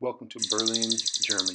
Welcome to Berlin, Germany.